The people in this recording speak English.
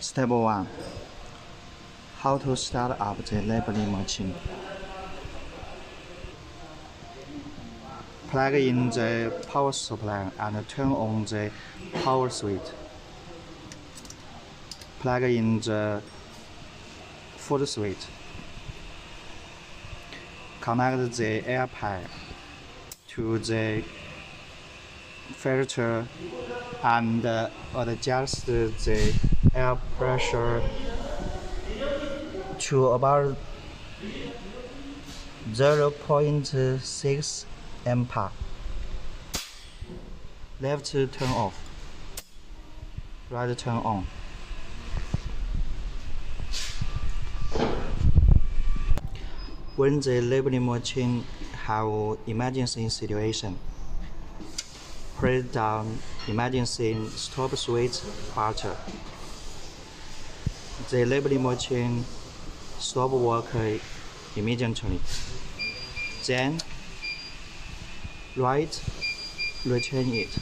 Step 1 How to start up the labeling machine. Plug in the power supply and turn on the power switch. Plug in the foot switch. Connect the air pipe to the filter and uh, adjust the air pressure to about 0.6 MPa. Left turn off. Right turn on. When the labeling machine have emergency situation, press down emergency stop switch button. The labeling machine stop work immediately. Then right return it.